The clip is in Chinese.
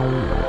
어